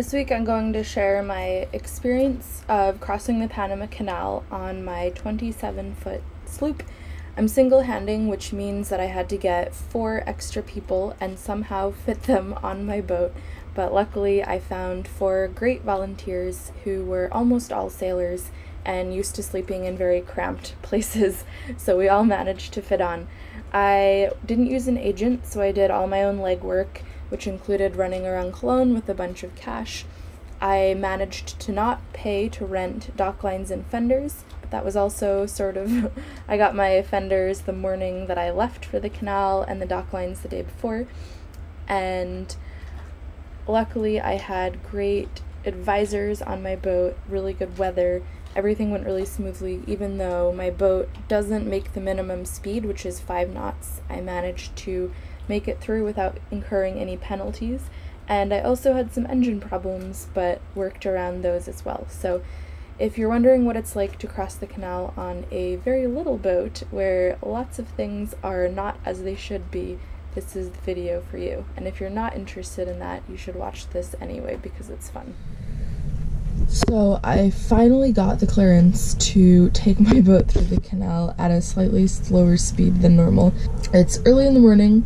This week I'm going to share my experience of crossing the Panama Canal on my 27 foot sloop. I'm single handing, which means that I had to get four extra people and somehow fit them on my boat, but luckily I found four great volunteers who were almost all sailors and used to sleeping in very cramped places, so we all managed to fit on. I didn't use an agent, so I did all my own legwork which included running around Colón with a bunch of cash. I managed to not pay to rent dock lines and fenders, but that was also sort of. I got my fenders the morning that I left for the canal and the dock lines the day before. And luckily, I had great advisors on my boat, really good weather. Everything went really smoothly, even though my boat doesn't make the minimum speed, which is five knots. I managed to make it through without incurring any penalties. And I also had some engine problems, but worked around those as well. So if you're wondering what it's like to cross the canal on a very little boat where lots of things are not as they should be, this is the video for you. And if you're not interested in that, you should watch this anyway because it's fun. So I finally got the clearance to take my boat through the canal at a slightly slower speed than normal. It's early in the morning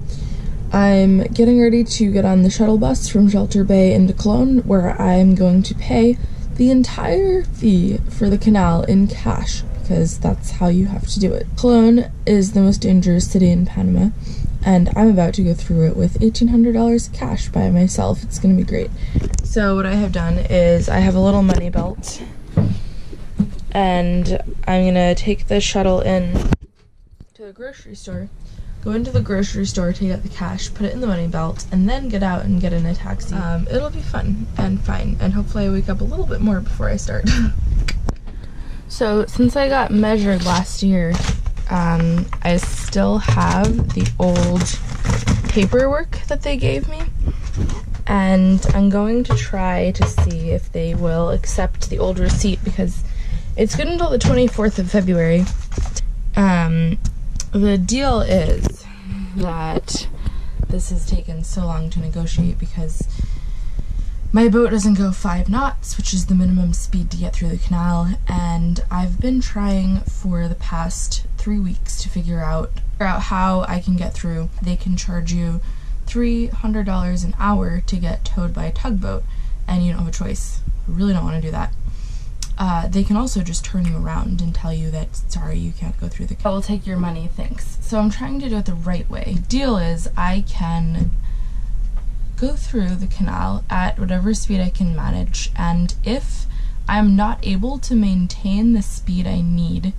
I'm getting ready to get on the shuttle bus from Shelter Bay into Colón, where I'm going to pay the entire fee for the canal in cash, because that's how you have to do it. Colón is the most dangerous city in Panama, and I'm about to go through it with $1,800 cash by myself. It's gonna be great. So what I have done is I have a little money belt, and I'm gonna take the shuttle in to the grocery store go into the grocery store, take out the cash, put it in the money belt, and then get out and get in a taxi. Um, it'll be fun and fine, and hopefully I wake up a little bit more before I start. so since I got measured last year, um, I still have the old paperwork that they gave me. And I'm going to try to see if they will accept the old receipt because it's good until the 24th of February. Um, the deal is that this has taken so long to negotiate because my boat doesn't go five knots, which is the minimum speed to get through the canal, and I've been trying for the past three weeks to figure out, figure out how I can get through. They can charge you $300 an hour to get towed by a tugboat, and you don't have a choice. I really don't want to do that uh, they can also just turn you around and tell you that sorry you can't go through the canal. I will take your money thanks so I'm trying to do it the right way The deal is I can go through the canal at whatever speed I can manage and if I'm not able to maintain the speed I need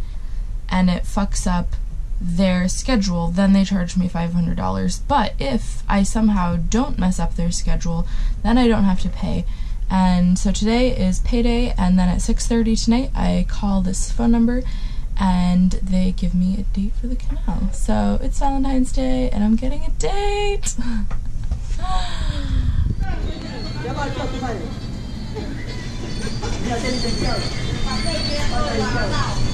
and it fucks up their schedule, then they charge me $500. But if I somehow don't mess up their schedule, then I don't have to pay. And so today is payday, and then at 6:30 tonight, I call this phone number, and they give me a date for the canal. So it's Valentine's Day, and I'm getting a date. 要ばい、ちょ了と待って。みんな。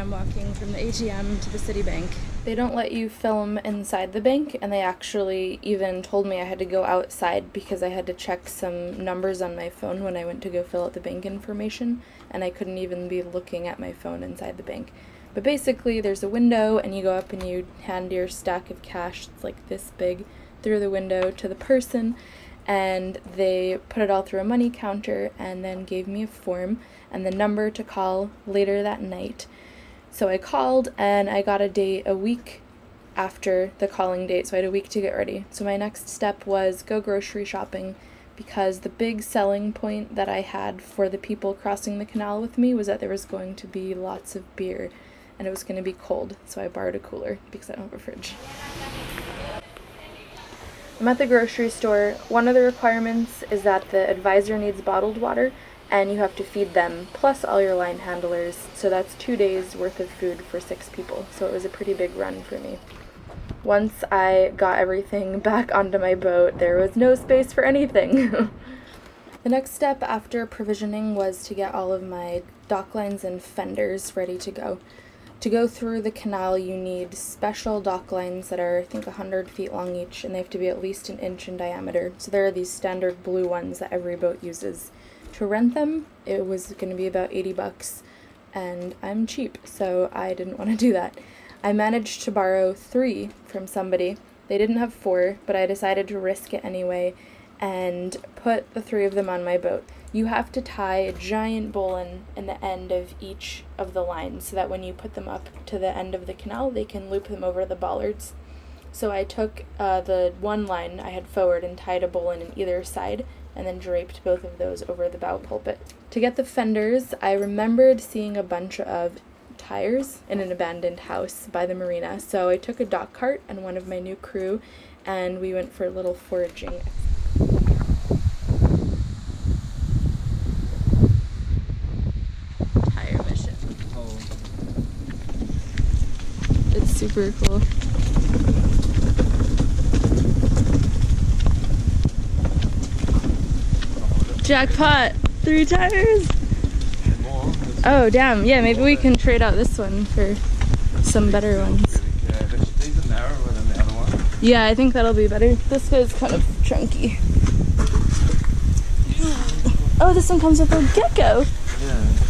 I'm walking from the ATM to the Citibank. They don't let you film inside the bank and they actually even told me I had to go outside because I had to check some numbers on my phone when I went to go fill out the bank information and I couldn't even be looking at my phone inside the bank. But basically there's a window and you go up and you hand your stack of cash, it's like this big, through the window to the person and they put it all through a money counter and then gave me a form and the number to call later that night. So I called and I got a date a week after the calling date, so I had a week to get ready. So my next step was go grocery shopping because the big selling point that I had for the people crossing the canal with me was that there was going to be lots of beer and it was going to be cold. So I borrowed a cooler because I don't have a fridge. I'm at the grocery store. One of the requirements is that the advisor needs bottled water and you have to feed them plus all your line handlers. So that's two days worth of food for six people. So it was a pretty big run for me. Once I got everything back onto my boat, there was no space for anything. the next step after provisioning was to get all of my dock lines and fenders ready to go. To go through the canal, you need special dock lines that are, I think, 100 feet long each, and they have to be at least an inch in diameter. So there are these standard blue ones that every boat uses. To rent them, it was going to be about 80 bucks, and I'm cheap, so I didn't want to do that. I managed to borrow three from somebody. They didn't have four, but I decided to risk it anyway and put the three of them on my boat you have to tie a giant bowline in the end of each of the lines so that when you put them up to the end of the canal, they can loop them over the bollards. So I took uh, the one line I had forward and tied a bowline in either side and then draped both of those over the bow pulpit. To get the fenders, I remembered seeing a bunch of tires in an abandoned house by the marina. So I took a dock cart and one of my new crew and we went for a little foraging It's super cool. Jackpot! Three tires! Oh, damn. Yeah, maybe we can trade out this one for some better ones. Yeah, I think that'll be better. This guy's kind of chunky. Oh, this one comes with a gecko. Yeah.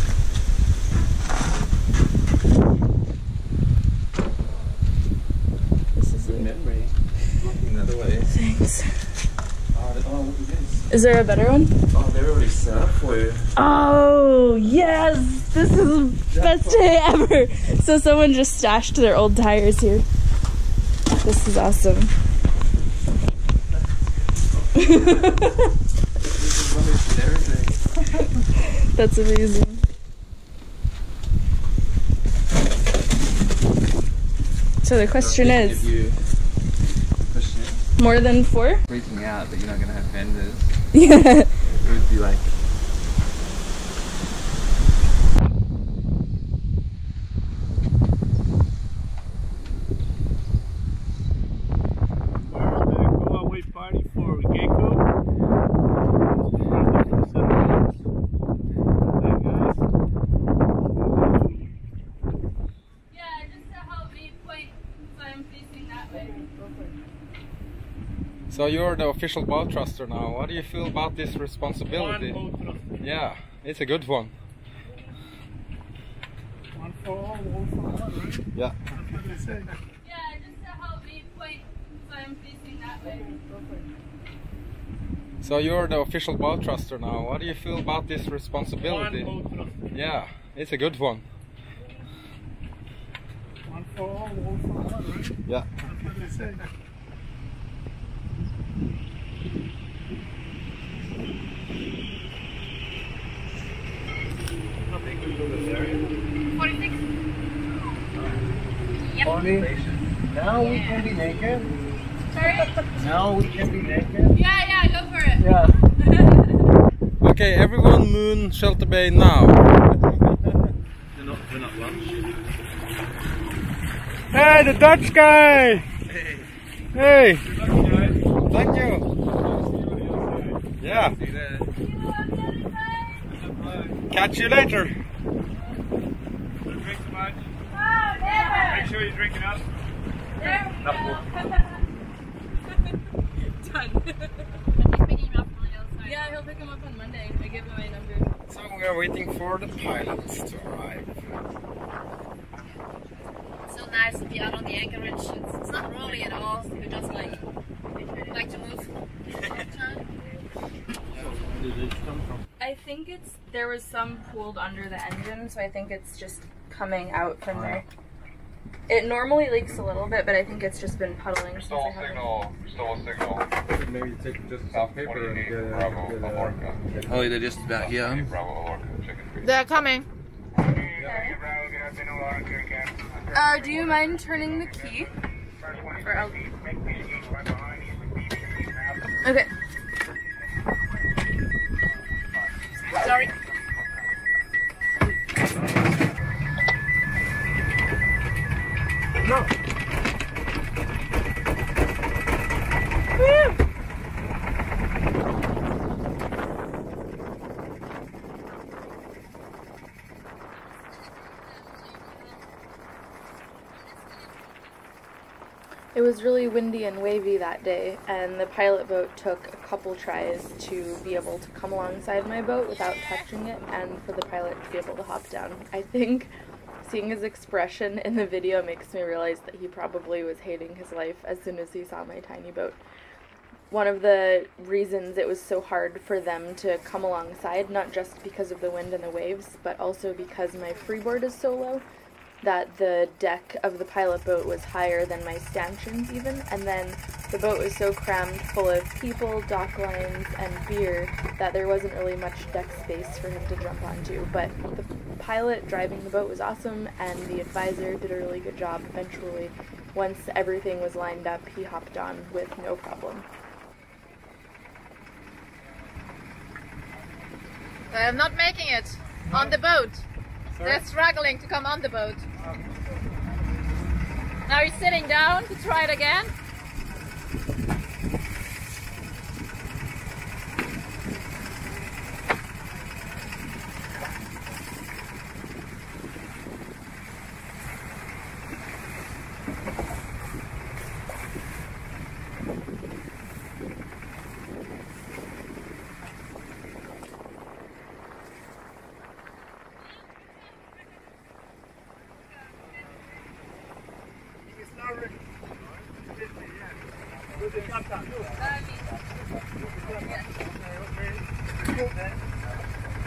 Is there a better one? Oh, they're already set up for you. Oh, yes! This is the best day ever! So someone just stashed their old tires here. This is awesome. That's amazing. So the question is, more than four? Freaking out that you're not gonna have fenders. Yeah. It would be like So you're the official boat truster now. What do you feel about this responsibility? Yeah, it's a good one. One for all, all for one, right? Yeah. That's what. Yeah, just to help me point so I'm facing that way. So you're the official boat thruster now. What do you feel about this responsibility? Yeah, it's a good one. One for all, all for one, right? Yeah. That's what they say. Now we can be naked. Sorry? Now we can be naked. Yeah, yeah, go for it. Yeah. okay, everyone moon Shelter Bay now. we're not, we're not lunch. Hey, the Dutch guy! Hey. Hey! Thank you. Yeah. Catch you later. Drink too much. Make sure you're drinking up. Done. yeah, he'll pick him up on Monday. I give him my number. So we are waiting for the pilots to arrive. so nice to be out on the anchorage. It's, it's not rolling at all. We're just like like to move. I think it's there was some pooled under the engine, so I think it's just coming out from there. It normally leaks a little bit, but I think it's just been puddling. since Restore signal, restore signal. Maybe take just some paper and get a, Bravo, get a, Alorca. get Oh, they're just about here. Bravo, Alorca, chicken feed. They're coming. Uh, do you mind turning the key? Or I'll... Okay. Sorry. It was really windy and wavy that day, and the pilot boat took a couple tries to be able to come alongside my boat without touching it and for the pilot to be able to hop down. I think seeing his expression in the video makes me realize that he probably was hating his life as soon as he saw my tiny boat. One of the reasons it was so hard for them to come alongside, not just because of the wind and the waves, but also because my freeboard is so low, that the deck of the pilot boat was higher than my stanchions even, and then the boat was so crammed full of people, dock lines, and beer that there wasn't really much deck space for him to jump onto. But the pilot driving the boat was awesome, and the advisor did a really good job. Eventually, once everything was lined up, he hopped on with no problem. I'm not making it on the boat. They're struggling to come on the boat. Now he's sitting down to try it again.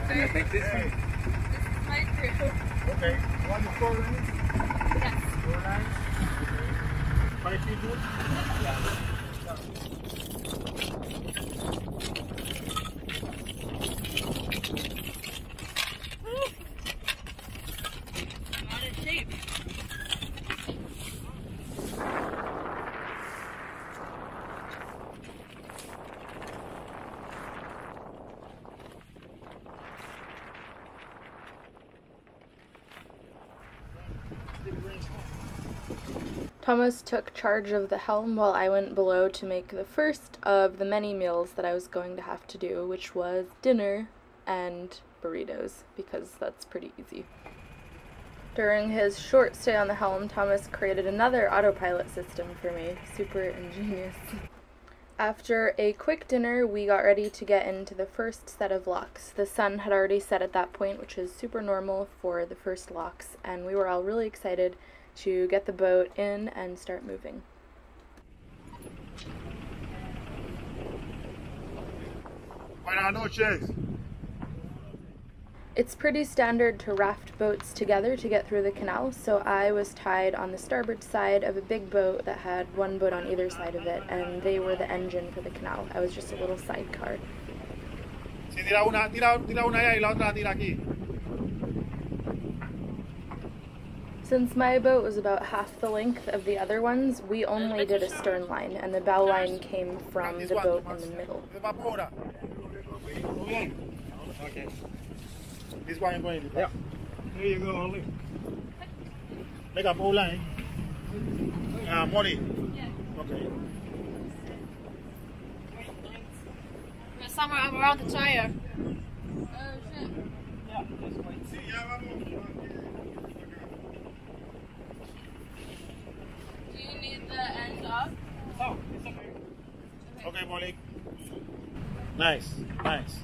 Can I take this one? Okay. One four lines? Four lines? Five people? Thomas took charge of the helm while I went below to make the first of the many meals that I was going to have to do, which was dinner and burritos, because that's pretty easy. During his short stay on the helm, Thomas created another autopilot system for me. Super ingenious. After a quick dinner, we got ready to get into the first set of locks. The sun had already set at that point, which is super normal for the first locks, and we were all really excited to get the boat in and start moving. Buenas noches. It's pretty standard to raft boats together to get through the canal, so I was tied on the starboard side of a big boat that had one boat on either side of it, and they were the engine for the canal. I was just a little sidecar. Si tira una, tira, tira una allá y la otra tira aquí. Since my boat was about half the length of the other ones, we only did a stern line, and the bow line came from the boat in the middle. Evapora. Muy bien. Okay. This one is going. Yeah. There you go, Ollie. Make a pole line. Uh, Molly. Okay. We're somewhere around the tire. Do you need the end up? Okay, Molly. Nice, nice.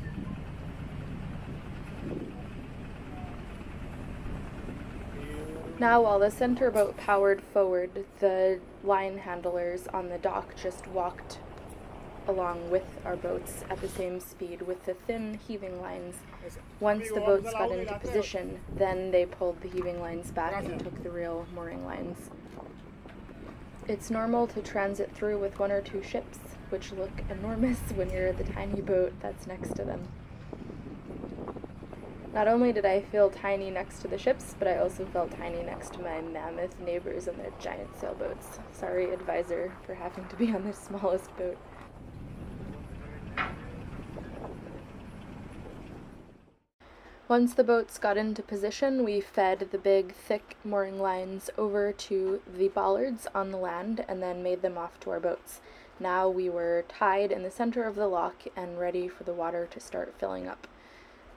Now, while the center boat powered forward, the line handlers on the dock just walked along with our boats at the same speed with the thin heaving lines. Once the boats got into position, then they pulled the heaving lines back and took the real mooring lines. It's normal to transit through with one or two ships, which look enormous when you're the tiny boat that's next to them. Not only did I feel tiny next to the ships, but I also felt tiny next to my mammoth neighbors and their giant sailboats. Sorry, advisor, for having to be on the smallest boat. Once the boats got into position, we fed the big, thick mooring lines over to the bollards on the land and then made them off to our boats. Now we were tied in the center of the lock and ready for the water to start filling up.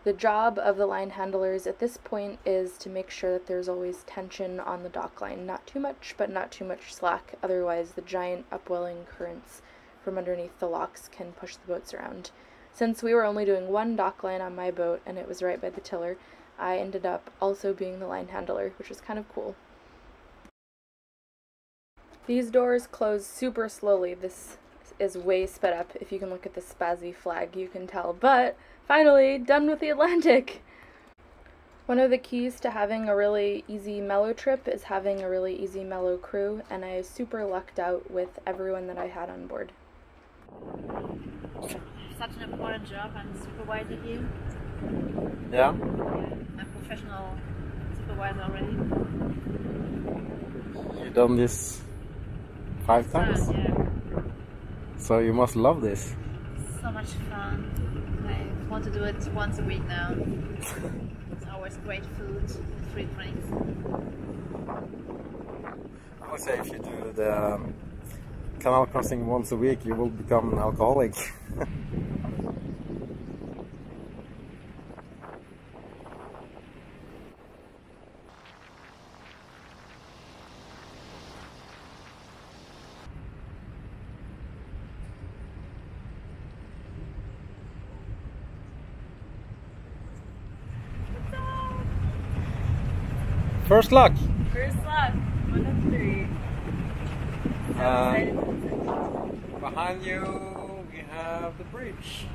The job of the line handlers at this point is to make sure that there's always tension on the dock line. Not too much, but not too much slack, otherwise, the giant upwelling currents from underneath the locks can push the boats around. Since we were only doing one dock line on my boat and it was right by the tiller, I ended up also being the line handler, which was kind of cool. These doors close super slowly. This is way sped up. If you can look at the spazzy flag, you can tell. But finally, done with the Atlantic! One of the keys to having a really easy mellow trip is having a really easy mellow crew, and I super lucked out with everyone that I had on board. Such an important job. I'm supervising you. Yeah. I'm a professional supervisor already. You've done this five times, Fun, yeah. so you must love this. So much fun. I want to do it once a week now. It's always great food, free drinks. I would say if you do the um, canal crossing once a week, you will become an alcoholic. First luck. First luck, one of three. Um, behind you, we have the bridge.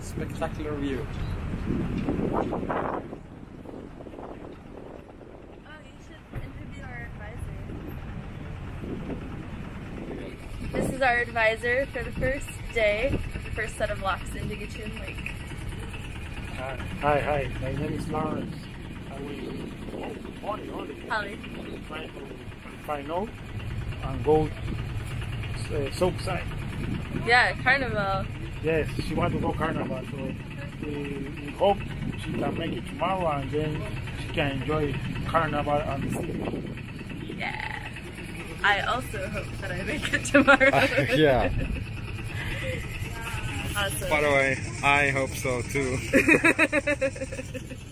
Spectacular view. Oh, you should interview our advisor. This is our advisor for the first day, the first set of locks into Gatun Lake. Hi, hi, hi. My name is Lawrence. I will oh, only, only Holly. try to find out and go uh, south side. Yeah, Carnival. Yes, she want to go carnival, so we, we hope she can make it tomorrow and then she can enjoy carnival on the sea. Yeah. I also hope that I make it tomorrow. yeah. awesome. By the way, I hope so too.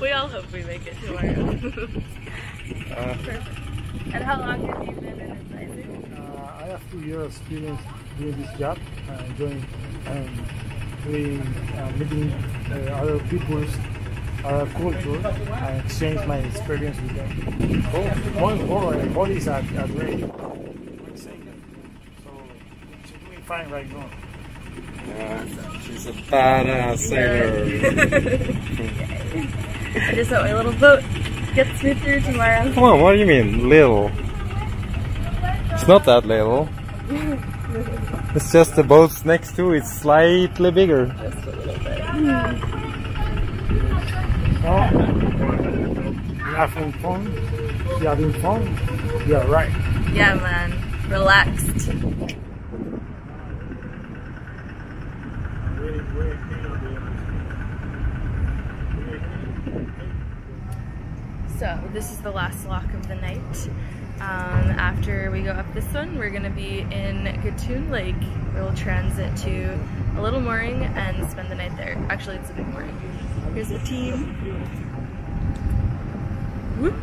we all hope we make it tomorrow. Uh, and how long have you been an advisor? Uh, I have two years experience doing this job, uh, enjoying um, doing, uh, meeting uh, other people's other culture and exchange my experience with them. Oh, going forward, bodies are, are great. So she's doing fine right now. Yeah, she's a badass sailor. I just hope my little boat gets me through tomorrow. Come on, what do you mean, little? It's not that little. It's just the boats next to it slightly bigger. Just a little bit. Oh, you having fun? You having fun? Yeah, right. Yeah, man. Relaxed. So this is the last lock of the night. Um, after we go up this one, we're gonna be in Gatun Lake. We'll transit to a little mooring and spend the night there. Actually, it's a big mooring. Here's the team. Whoop.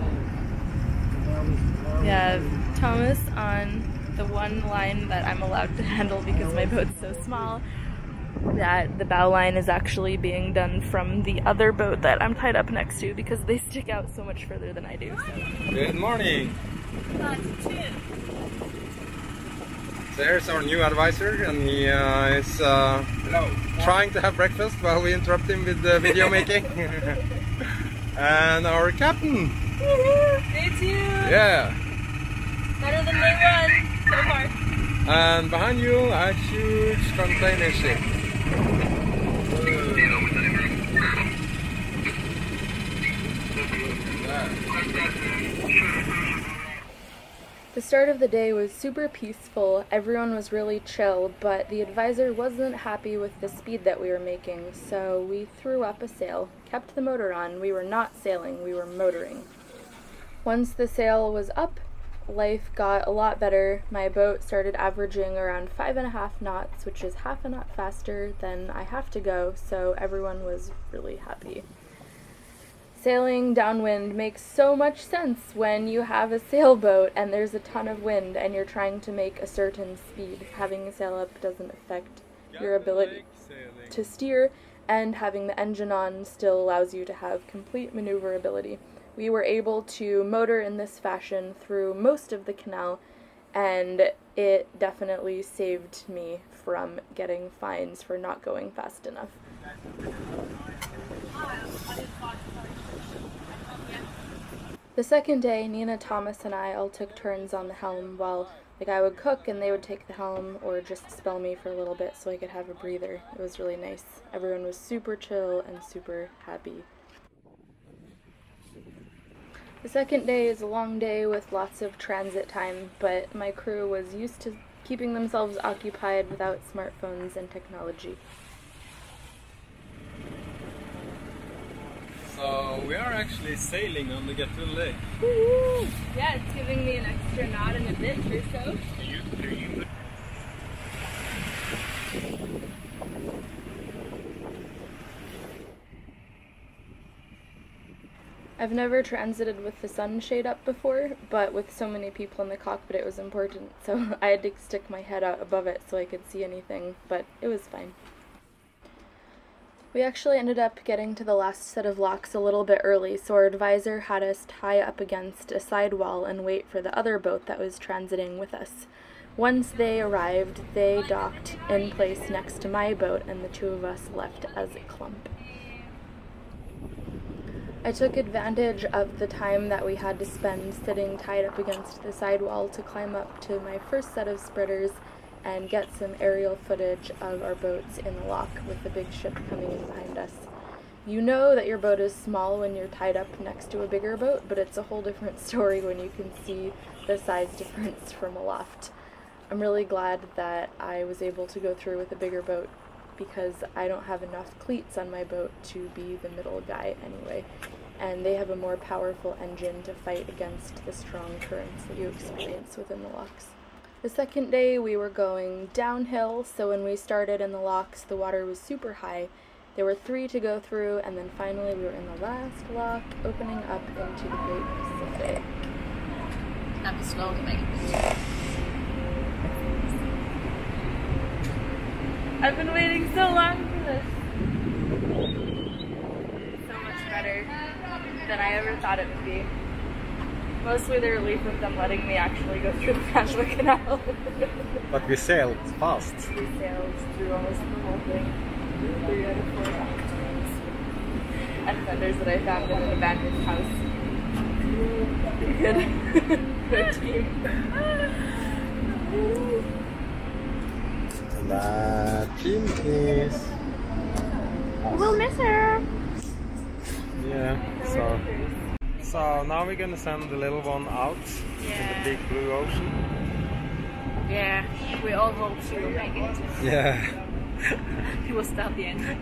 We have Thomas on the one line that I'm allowed to handle because my boat's so small that the bow line is actually being done from the other boat that I'm tied up next to because they stick out so much further than I do. So. Good morning. There's our new advisor, and he uh, is uh, trying to have breakfast while we interrupt him with the video making. and our captain. Day two! Yeah. Better than day one so far. And behind you, a huge container ship. The start of the day was super peaceful, everyone was really chill, but the advisor wasn't happy with the speed that we were making, so we threw up a sail, kept the motor on. We were not sailing, we were motoring. Once the sail was up, life got a lot better. My boat started averaging around five and a half knots, which is half a knot faster than I have to go, so everyone was really happy. Sailing downwind makes so much sense when you have a sailboat and there's a ton of wind and you're trying to make a certain speed. Having a sail up doesn't affect your ability to steer, and having the engine on still allows you to have complete maneuverability. We were able to motor in this fashion through most of the canal, and it definitely saved me from getting fines for not going fast enough. The second day, Nina, Thomas, and I all took turns on the helm while the guy would cook and they would take the helm or just spell me for a little bit so I could have a breather. It was really nice. Everyone was super chill and super happy. The second day is a long day with lots of transit time, but my crew was used to keeping themselves occupied without smartphones and technology. So we are actually sailing on the Gatun Lake. Yeah, it's giving me an extra knot in a bit or so. I've never transited with the sunshade up before, but with so many people in the cockpit it was important, so I had to stick my head out above it so I could see anything, but it was fine. We actually ended up getting to the last set of locks a little bit early, so our advisor had us tie up against a sidewall and wait for the other boat that was transiting with us. Once they arrived, they docked in place next to my boat, and the two of us left as a clump. I took advantage of the time that we had to spend sitting tied up against the sidewall to climb up to my first set of spreaders and get some aerial footage of our boats in the lock with the big ship coming in behind us. You know that your boat is small when you're tied up next to a bigger boat, but it's a whole different story when you can see the size difference from aloft. I'm really glad that I was able to go through with a bigger boat because I don't have enough cleats on my boat to be the middle guy anyway. And they have a more powerful engine to fight against the strong currents that you experience within the locks. The second day we were going downhill, so when we started in the locks, the water was super high. There were three to go through, and then finally we were in the last lock, opening up into the Great Pacific. Have to make. I've been waiting so long for this. So much better than I ever thought it would be. Mostly the relief of them letting me actually go through the Panama Canal. But we sailed fast. we sailed through almost the whole thing. Three out of four times. And fenders that I found in an abandoned house. Good. Good team. That team is. We'll miss her. Yeah, so. So now we're gonna send the little one out in the big blue ocean. Yeah, we all hope she will make it. Yeah. He will start the engine.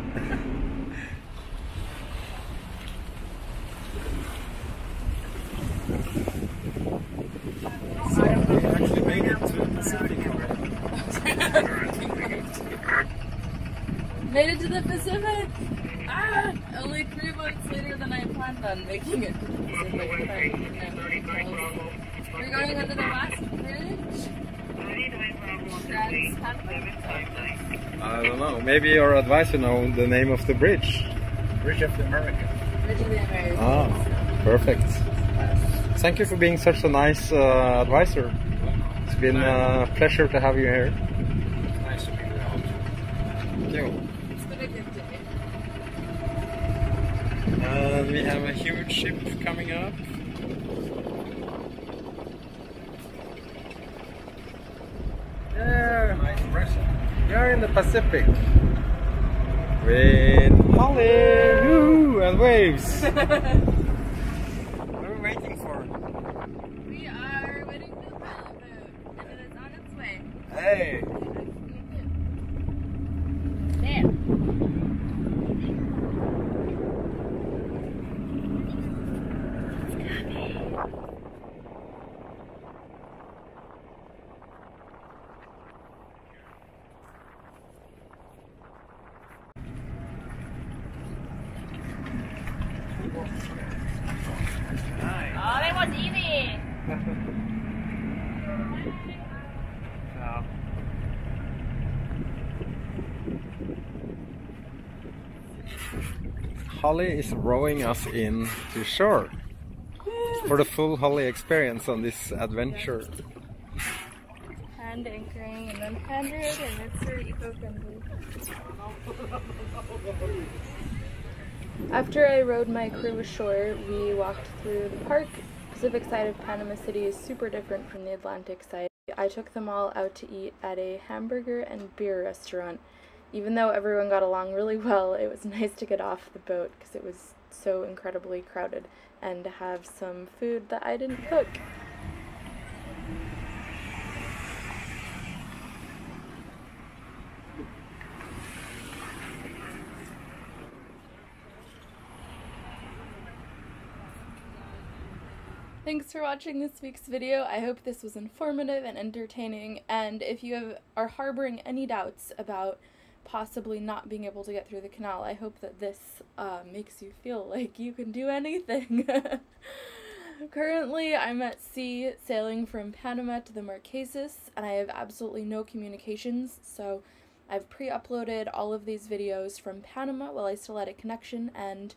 So actually made it to the Pacific Made it to the Pacific! Ah! Only three months later than I planned on making it to the Pacific. but I didn't have any clothes. We're going under the last bridge. I don't know. Maybe your advisor know the name of the bridge. Bridge of the America. Bridge of the Americas. Ah, perfect. Thank you for being such a nice uh, advisor. It's been a pleasure to have you here. Nice to be around. Thank you. It's been a good day. And we have a huge ship coming up. Yeah, Nice present. we are in the Pacific. With Holly woo, and waves. what are we waiting for? We are waiting for the boat and it is on pilot, Hey! There. Oh, that was easy. Holly is rowing us in to shore for the full Holly experience on this adventure. Hand anchoring and then hand it and it's very eco-friendly. After I rowed my crew ashore, we walked through the park. Pacific side of Panama City is super different from the Atlantic side. I took them all out to eat at a hamburger and beer restaurant. Even though everyone got along really well, it was nice to get off the boat because it was so incredibly crowded and to have some food that I didn't cook. Thanks for watching this week's video. I hope this was informative and entertaining. And if you have, are harboring any doubts about possibly not being able to get through the canal, I hope that this uh, makes you feel like you can do anything. Currently, I'm at sea sailing from Panama to the Marquesas, and I have absolutely no communications, so I've pre uploaded all of these videos from Panama while I still had a connection, and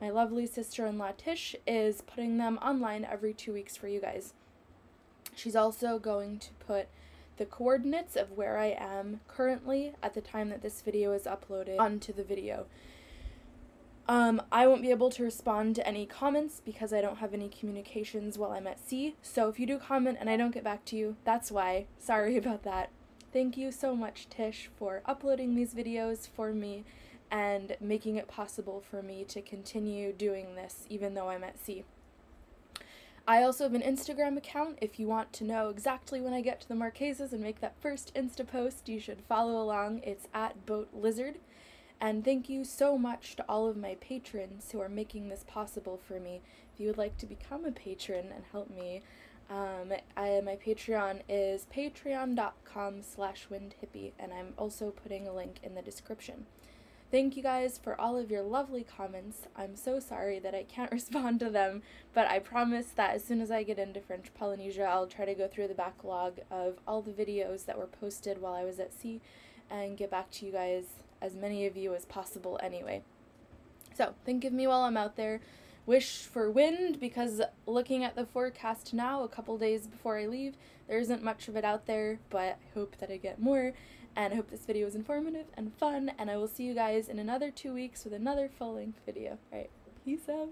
my lovely sister in law Tish is putting them online every two weeks for you guys. She's also going to put the coordinates of where I am currently at the time that this video is uploaded onto the video. Um, I won't be able to respond to any comments because I don't have any communications while I'm at sea. So if you do comment and I don't get back to you, that's why. Sorry about that. Thank you so much, Tish, for uploading these videos for me and making it possible for me to continue doing this even though I'm at sea. I also have an Instagram account. If you want to know exactly when I get to the Marquesas and make that first Insta post, you should follow along. It's at Boat Lizard. And thank you so much to all of my patrons who are making this possible for me. If you would like to become a patron and help me, um, I, my Patreon is patreon.com slash windhippie, and I'm also putting a link in the description. Thank you guys for all of your lovely comments. I'm so sorry that I can't respond to them, but I promise that as soon as I get into French Polynesia, I'll try to go through the backlog of all the videos that were posted while I was at sea and get back to you guys, as many of you as possible anyway. So, think of me while I'm out there. Wish for wind because looking at the forecast now, a couple days before I leave, there isn't much of it out there, but I hope that I get more and I hope this video was informative and fun, and I will see you guys in another two weeks with another full-length video. Alright, peace out!